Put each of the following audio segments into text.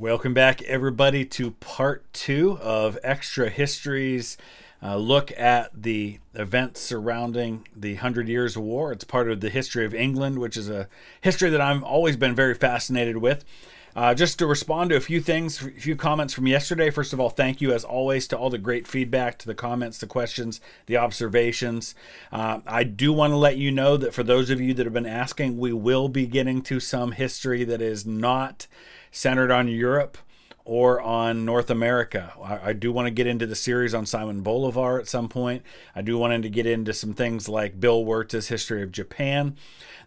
Welcome back, everybody, to part two of Extra History's. Uh, look at the events surrounding the Hundred Years' War. It's part of the history of England, which is a history that I've always been very fascinated with. Uh, just to respond to a few things, a few comments from yesterday. First of all, thank you as always to all the great feedback, to the comments, the questions, the observations. Uh, I do want to let you know that for those of you that have been asking, we will be getting to some history that is not centered on Europe or on North America. I, I, do want to get into the series on Simon Bolivar at some point. I do want to get into some things like Bill Wurtz's History of Japan.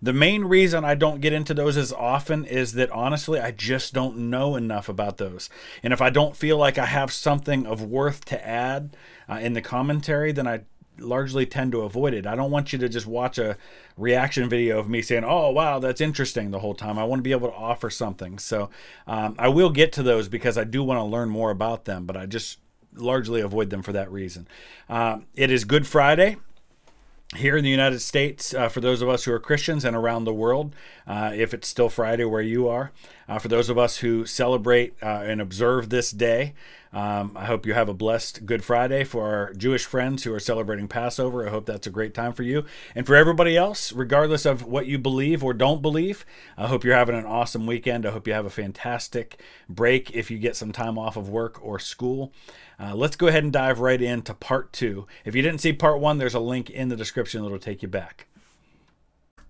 The main reason I don't get into those as often is that honestly, I just don't know enough about those. And if I don't feel like I have something of worth to add uh, in the commentary, then I largely tend to avoid it. I don't want you to just watch a reaction video of me saying, "Oh, wow, that's interesting" the whole time. I want to be able to offer something. So um, I will get to those because I do want to learn more about them, but I just largely avoid them for that reason. Um, it is Good Friday here in the United States, uh, for those of us who are Christians and around the world, uh, if it's still Friday where you are, uh, for those of us who celebrate uh, and observe this day, um, I hope you have a blessed Good Friday. For our Jewish friends who are celebrating Passover, I hope that's a great time for you. And for everybody else, regardless of what you believe or don't believe, I hope you're having an awesome weekend. I hope you have a fantastic break if you get some time off of work or school. Uh, let's go ahead and dive right into part two. If you didn't see part one, there's a link in the description that'll take you back.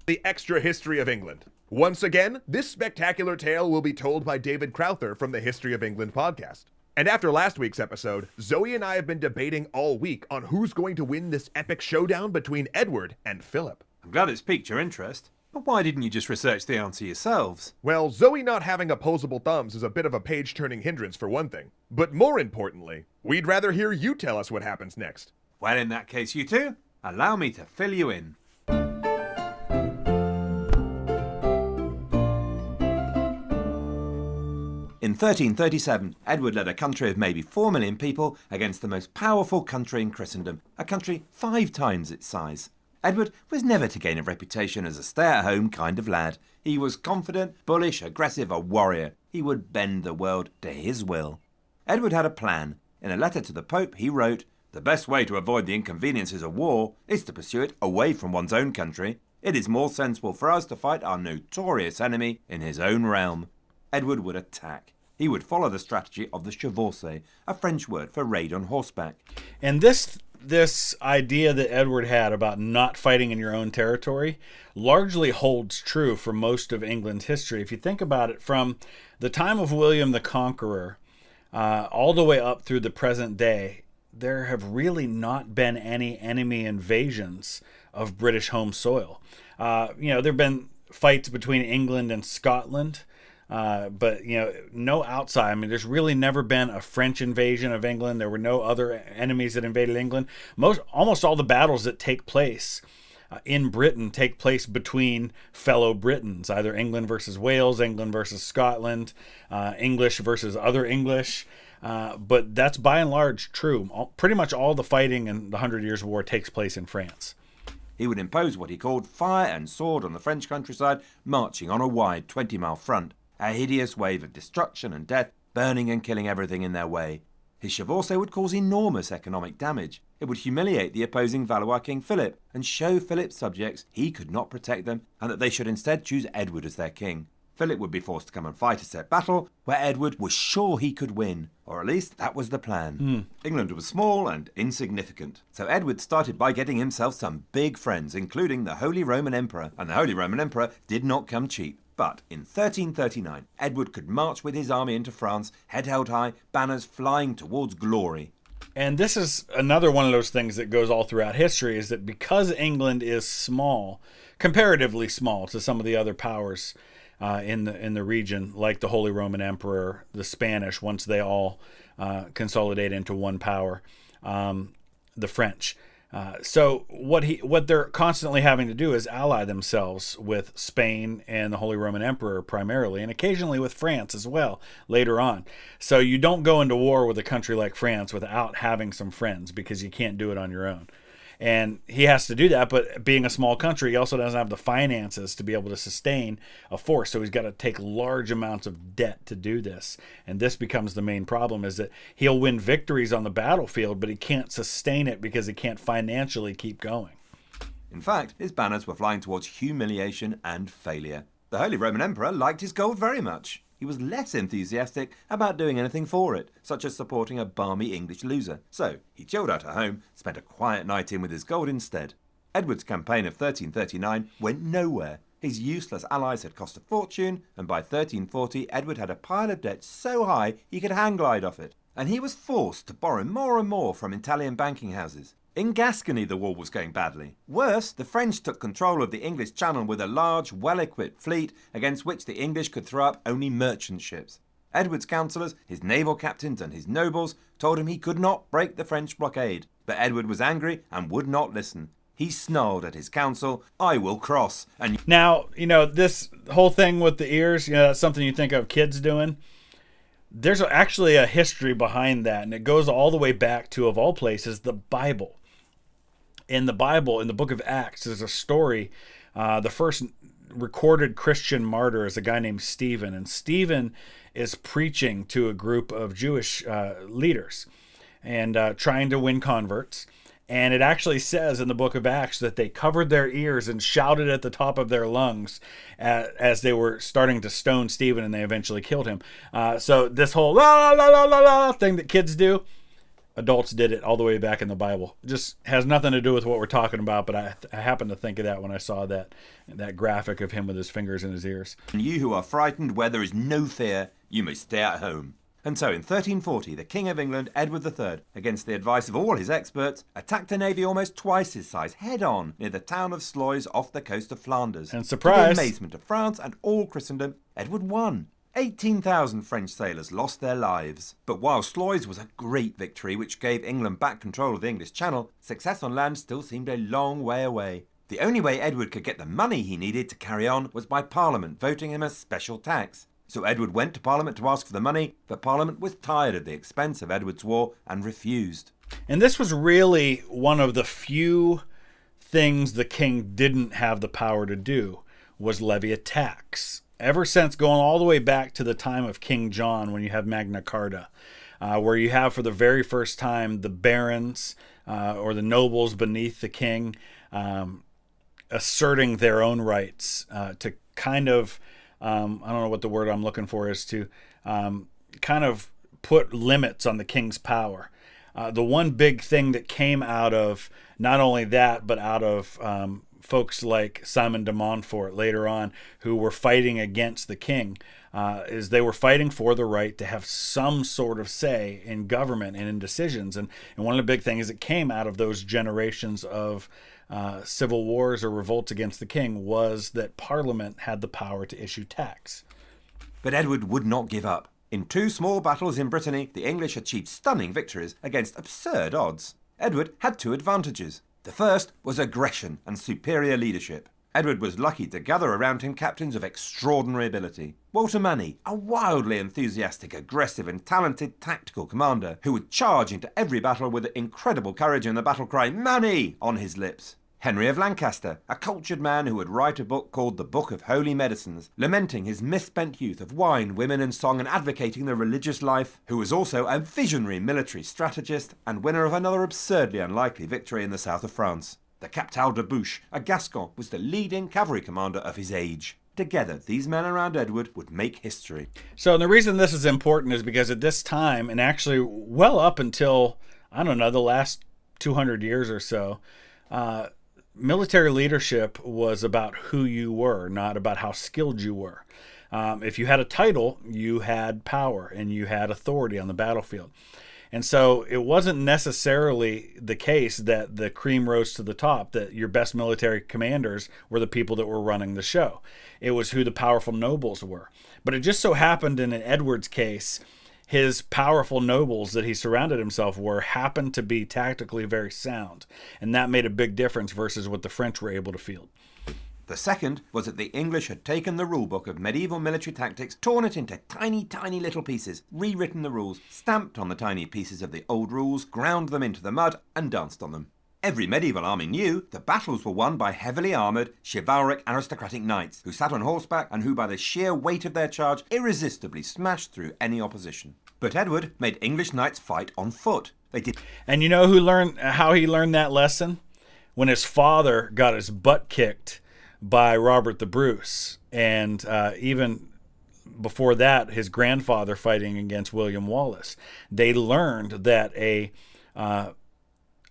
The extra history of England. Once again, this spectacular tale will be told by David Crowther from the History of England podcast. And after last week's episode, Zoe and I have been debating all week on who's going to win this epic showdown between Edward and Philip. I'm glad it's piqued your interest. But why didn't you just research the answer yourselves? Well, Zoe not having opposable thumbs is a bit of a page turning hindrance for one thing. But more importantly, we'd rather hear you tell us what happens next. Well, in that case, you two, allow me to fill you in. In 1337, Edward led a country of maybe 4 million people against the most powerful country in Christendom, a country five times its size. Edward was never to gain a reputation as a stay at home kind of lad. He was confident, bullish, aggressive, a warrior. He would bend the world to his will. Edward had a plan. In a letter to the Pope, he wrote, The best way to avoid the inconveniences of war is to pursue it away from one's own country. It is more sensible for us to fight our notorious enemy in his own realm. Edward would attack. He would follow the strategy of the chevauchée, a French word for raid on horseback. And this this idea that Edward had about not fighting in your own territory largely holds true for most of England's history. If you think about it, from the time of William the Conqueror uh, all the way up through the present day, there have really not been any enemy invasions of British home soil. Uh, you know, there have been fights between England and Scotland. Uh, but you know, no outside. I mean, there's really never been a French invasion of England. There were no other enemies that invaded England. Most, almost all the battles that take place uh, in Britain take place between fellow Britons, either England versus Wales, England versus Scotland, uh, English versus other English. Uh, but that's by and large true. All, pretty much all the fighting in the Hundred Years' War takes place in France. He would impose what he called fire and sword on the French countryside, marching on a wide 20 mile front a hideous wave of destruction and death, burning and killing everything in their way. His chevauchée would cause enormous economic damage. It would humiliate the opposing Valois King Philip and show Philip's subjects he could not protect them and that they should instead choose Edward as their king. Philip would be forced to come and fight a set battle where Edward was sure he could win, or at least that was the plan. Mm. England was small and insignificant, so Edward started by getting himself some big friends, including the Holy Roman Emperor, and the Holy Roman Emperor did not come cheap. But in 1339, Edward could march with his army into France, head held high, banners flying towards glory. And this is another one of those things that goes all throughout history is that because England is small, comparatively small to some of the other powers uh, in the in the region, like the Holy Roman Emperor, the Spanish, once they all uh, consolidate into one power, um, the French. Uh, so what he what they're constantly having to do is ally themselves with Spain and the Holy Roman Emperor primarily, and occasionally with France as well later on. So you don't go into war with a country like France without having some friends because you can't do it on your own. And he has to do that, but being a small country, he also doesn't have the finances to be able to sustain a force. So he's got to take large amounts of debt to do this. And this becomes the main problem is that he'll win victories on the battlefield, but he can't sustain it because he can't financially keep going. In fact, his banners were flying towards humiliation and failure. The Holy Roman Emperor liked his gold very much. He was less enthusiastic about doing anything for it, such as supporting a balmy English loser. So he chilled out at home, spent a quiet night in with his gold instead. Edward's campaign of 1339 went nowhere. His useless allies had cost a fortune, and by 1340 Edward had a pile of debt so high he could hang glide off it. And he was forced to borrow more and more from Italian banking houses. In Gascony, the war was going badly. Worse, the French took control of the English Channel with a large, well equipped fleet against which the English could throw up only merchant ships. Edward's councillors, his naval captains, and his nobles told him he could not break the French blockade. But Edward was angry and would not listen. He snarled at his council, I will cross. And now, you know, this whole thing with the ears, you know, that's something you think of kids doing. There's actually a history behind that, and it goes all the way back to, of all places, the Bible in the Bible, in the book of Acts, there's a story. Uh, the first recorded Christian martyr is a guy named Stephen, and Stephen is preaching to a group of Jewish uh, leaders and uh, trying to win converts. And it actually says in the book of Acts that they covered their ears and shouted at the top of their lungs as they were starting to stone Stephen, and they eventually killed him. Uh, so this whole la la la la la thing that kids do, adults did it all the way back in the Bible. It Just has nothing to do with what we're talking about, but I, I happened to think of that when I saw that that graphic of him with his fingers in his ears. And you who are frightened where there is no fear, you may stay at home. And so in 1340, the King of England, Edward III, against the advice of all his experts, attacked a navy almost twice his size head on near the town of Sluys off the coast of Flanders. And surprise! To the amazement of France and all Christendom, Edward won. 18,000 French sailors lost their lives. But while Sluys was a great victory which gave England back control of the English Channel, success on land still seemed a long way away. The only way Edward could get the money he needed to carry on was by Parliament voting him a special tax. So Edward went to Parliament to ask for the money, but Parliament was tired of the expense of Edward's war and refused. And this was really one of the few things the king didn't have the power to do was levy a tax ever since going all the way back to the time of King John when you have Magna Carta, uh, where you have for the very first time the barons uh, or the nobles beneath the king um, asserting their own rights uh, to kind of, um, I don't know what the word I'm looking for is, to um, kind of put limits on the king's power. Uh, the one big thing that came out of not only that, but out of um, folks like Simon de Montfort later on who were fighting against the king uh, is they were fighting for the right to have some sort of say in government and in decisions. And, and one of the big things that came out of those generations of uh, civil wars or revolts against the king was that Parliament had the power to issue tax. But Edward would not give up. In two small battles in Brittany, the English achieved stunning victories against absurd odds. Edward had two advantages. The first was aggression and superior leadership. Edward was lucky to gather around him captains of extraordinary ability. Walter Manny, a wildly enthusiastic, aggressive, and talented tactical commander who would charge into every battle with incredible courage and the battle cry, Manny, on his lips. Henry of Lancaster, a cultured man who would write a book called The Book of Holy Medicines, lamenting his misspent youth of wine, women, and song and advocating the religious life, who was also a visionary military strategist and winner of another absurdly unlikely victory in the south of France. The Captal de Buch, a Gascon, was the leading cavalry commander of his age. Together, these men around Edward would make history. So, the reason this is important is because at this time, and actually well up until, I don't know, the last 200 years or so, uh, military leadership was about who you were, not about how skilled you were. Um, if you had a title, you had power and you had authority on the battlefield. And so it wasn't necessarily the case that the cream rose to the top, that your best military commanders were the people that were running the show. It was who the powerful nobles were. But it just so happened in Edward's case his powerful nobles that he surrounded himself were happened to be tactically very sound, and that made a big difference versus what the French were able to field. The second was that the English had taken the rulebook of medieval military tactics, torn it into tiny, tiny little pieces, rewritten the rules, stamped on the tiny pieces of the old rules, ground them into the mud, and danced on them. Every medieval army knew the battles were won by heavily armoured, chivalric aristocratic knights who sat on horseback and who, by the sheer weight of their charge, irresistibly smashed through any opposition. But Edward made English knights fight on foot. They did. And you know who learned how he learned that lesson? When his father got his butt kicked by Robert the Bruce, and uh, even before that, his grandfather fighting against William Wallace. They learned that a uh,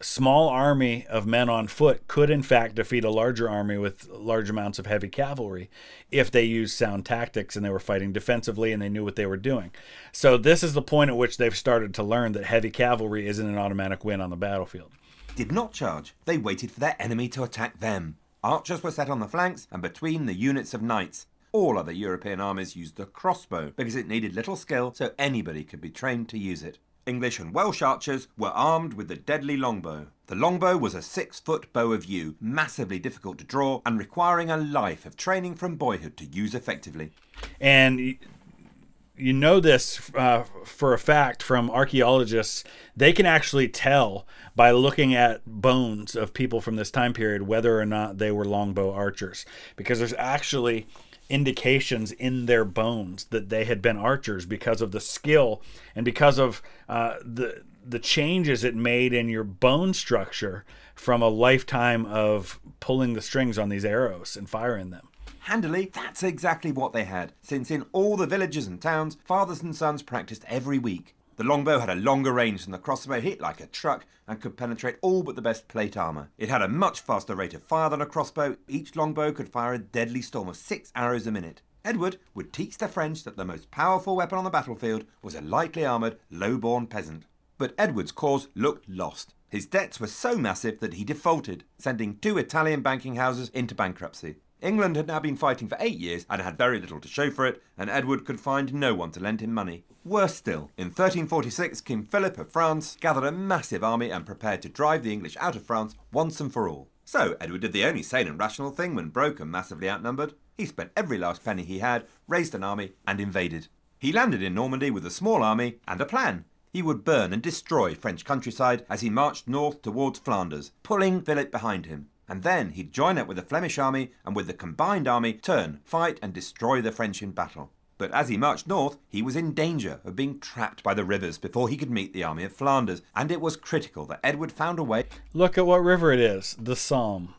small army of men on foot could, in fact, defeat a larger army with large amounts of heavy cavalry if they used sound tactics and they were fighting defensively and they knew what they were doing. So, this is the point at which they've started to learn that heavy cavalry isn't an automatic win on the battlefield. Did not charge, they waited for their enemy to attack them. Archers were set on the flanks and between the units of knights. All other European armies used the crossbow because it needed little skill, so anybody could be trained to use it. English and Welsh archers were armed with the deadly longbow. The longbow was a six foot bow of yew, massively difficult to draw and requiring a life of training from boyhood to use effectively. And you know this uh, for a fact from archaeologists. They can actually tell by looking at bones of people from this time period whether or not they were longbow archers because there's actually indications in their bones that they had been archers because of the skill and because of uh, the the changes it made in your bone structure from a lifetime of pulling the strings on these arrows and firing them. Handily, that's exactly what they had, since in all the villages and towns, fathers and sons practiced every week. The longbow had a longer range than the crossbow, hit like a truck, and could penetrate all but the best plate armour. It had a much faster rate of fire than a crossbow. Each longbow could fire a deadly storm of six arrows a minute. Edward would teach the French that the most powerful weapon on the battlefield was a lightly armoured, low-born peasant. But Edward's cause looked lost. His debts were so massive that he defaulted, sending two Italian banking houses into bankruptcy. England had now been fighting for eight years and had very little to show for it, and Edward could find no one to lend him money. Worse still, in 1346, King Philip of France gathered a massive army and prepared to drive the English out of France once and for all. So, Edward did the only sane and rational thing when broke and massively outnumbered. He spent every last penny he had, raised an army, and invaded. He landed in Normandy with a small army and a plan. He would burn and destroy French countryside as he marched north towards Flanders, pulling Philip behind him and then he'd join up with the Flemish army and with the combined army turn, fight, and destroy the French in battle. But as he marched north, he was in danger of being trapped by the rivers before he could meet the army of Flanders, and it was critical that Edward found a way. Look at what river it is, the Somme.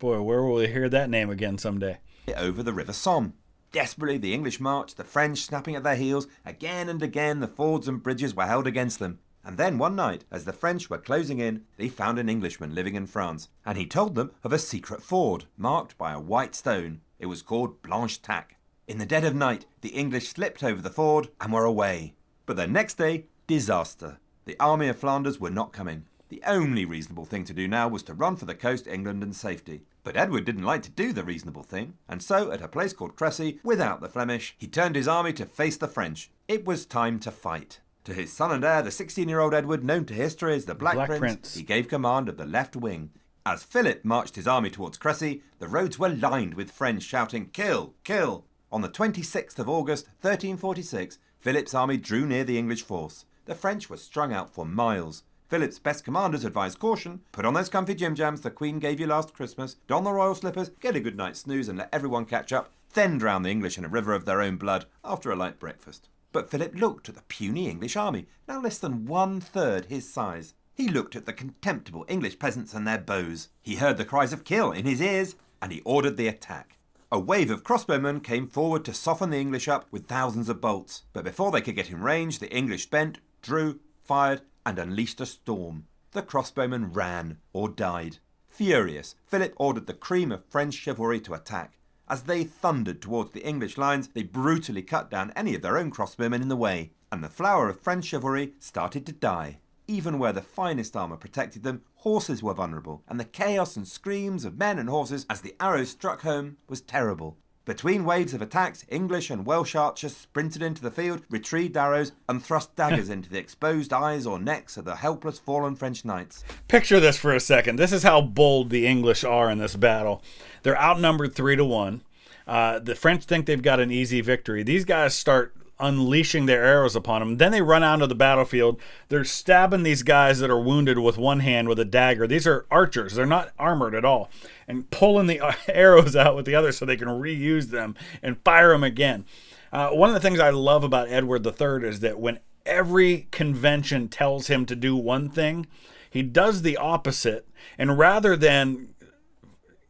Boy, where will we hear that name again someday? Over the River Somme. Desperately, the English marched, the French snapping at their heels. Again and again, the fords and bridges were held against them. And then one night, as the French were closing in, they found an Englishman living in France, and he told them of a secret ford marked by a white stone. It was called Blanchetaque. In the dead of night, the English slipped over the ford and were away. But the next day, disaster. The army of Flanders were not coming. The only reasonable thing to do now was to run for the coast, England, and safety. But Edward didn't like to do the reasonable thing, and so at a place called Crecy, without the Flemish, he turned his army to face the French. It was time to fight. To his son and heir, the 16 year old Edward, known to history as the Black, Black Prince, Prince. he gave command of the left wing. As Philip marched his army towards Crecy, the roads were lined with French shouting, Kill! Kill! On the 26th of August, 1346, Philip's army drew near the English force. The French were strung out for miles. Philip's best commanders advised caution put on those comfy gym jams the Queen gave you last Christmas, don the royal slippers, get a good night's snooze, and let everyone catch up, then drown the English in a river of their own blood after a light breakfast. But Philip looked at the puny English army, now less than one third his size. He looked at the contemptible English peasants and their bows. He heard the cries of kill in his ears, and he ordered the attack. A wave of crossbowmen came forward to soften the English up with thousands of bolts. But before they could get in range, the English bent, drew, fired, and unleashed a storm. The crossbowmen ran or died. Furious, Philip ordered the cream of French chivalry to attack. As they thundered towards the English lines, they brutally cut down any of their own crossbowmen in the way, and the flower of French chivalry started to die. Even where the finest armour protected them, horses were vulnerable, and the chaos and screams of men and horses as the arrows struck home was terrible. Between waves of attacks, English and Welsh archers sprinted into the field, retrieved arrows, and thrust daggers into the exposed eyes or necks of the helpless fallen French knights. Picture this for a second. This is how bold the English are in this battle. They're outnumbered three to one. Uh, the French think they've got an easy victory. These guys start unleashing their arrows upon them. Then they run out of the battlefield. They're stabbing these guys that are wounded with one hand with a dagger. These are archers. They're not armored at all. And pulling the arrows out with the other so they can reuse them and fire them again. Uh, one of the things I love about Edward III is that when every convention tells him to do one thing, he does the opposite. And rather than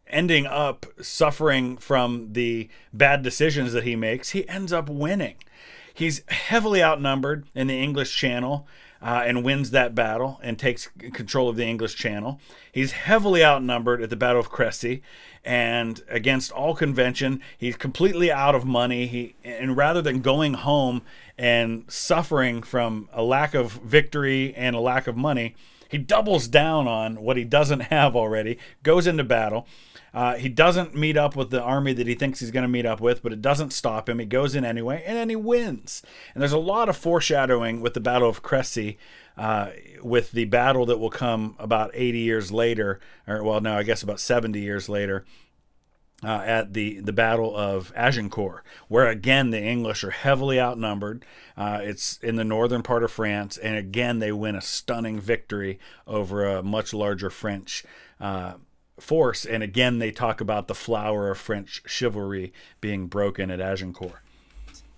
ending up suffering from the bad decisions that he makes, he ends up winning. He's heavily outnumbered in the English Channel uh, and wins that battle and takes control of the English Channel. He's heavily outnumbered at the Battle of Crecy and against all convention. He's completely out of money. He and rather than going home and suffering from a lack of victory and a lack of money, he doubles down on what he doesn't have already, goes into battle. Uh, he doesn't meet up with the army that he thinks he's going to meet up with, but it doesn't stop him. He goes in anyway, and then he wins. And there's a lot of foreshadowing with the Battle of Crecy, uh, with the battle that will come about 80 years later, or well, no, I guess about 70 years later. Uh, at the, the Battle of Agincourt, where again the English are heavily outnumbered. Uh, it's in the northern part of France, and again they win a stunning victory over a much larger French uh, force. And again, they talk about the flower of French chivalry being broken at Agincourt.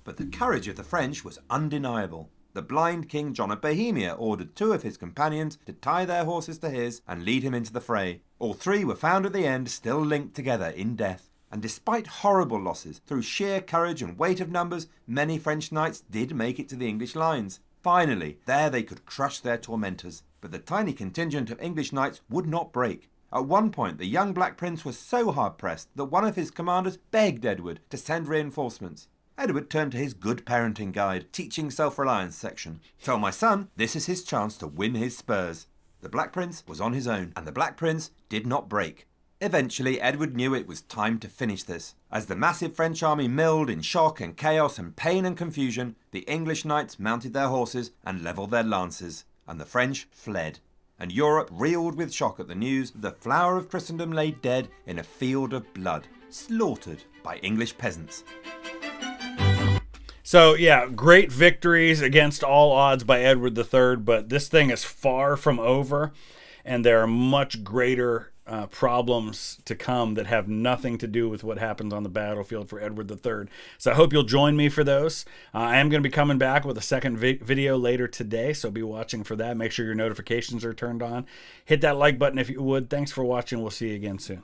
But the courage of the French was undeniable. The blind King John of Bohemia ordered two of his companions to tie their horses to his and lead him into the fray. All three were found at the end still linked together in death. And despite horrible losses, through sheer courage and weight of numbers, many French knights did make it to the English lines. Finally, there they could crush their tormentors. But the tiny contingent of English knights would not break. At one point, the young Black Prince was so hard pressed that one of his commanders begged Edward to send reinforcements. Edward turned to his good parenting guide, teaching self reliance section. Tell my son this is his chance to win his spurs. The Black Prince was on his own, and the Black Prince did not break. Eventually, Edward knew it was time to finish this. As the massive French army milled in shock and chaos and pain and confusion, the English knights mounted their horses and levelled their lances, and the French fled and Europe reeled with shock at the news that the flower of Christendom lay dead in a field of blood, slaughtered by English peasants. So, yeah, great victories against all odds by Edward III, but this thing is far from over, and there are much greater uh, problems to come that have nothing to do with what happens on the battlefield for Edward III. So I hope you'll join me for those. Uh, I am going to be coming back with a second vi- video later today, so be watching for that. Make sure your notifications are turned on. Hit that like button if you would. Thanks for watching. We'll see you again soon.